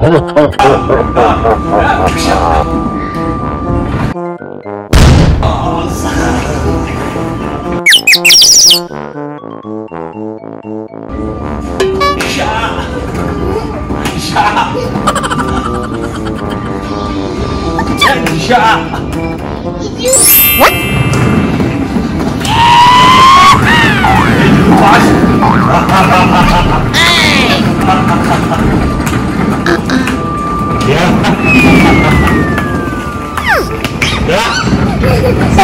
啥？啥？啥？Được